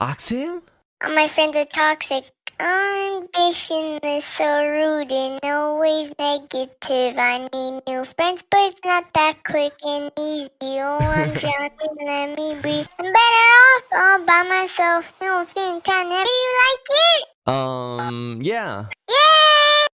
Oxen? Uh, my friends are toxic, ambitionless, so rude, and always negative. I need new friends, but it's not that quick and easy. Oh, I'm drowning, let me breathe. I'm better off all by myself. No thing kind of. Do you like it? Um. Yeah,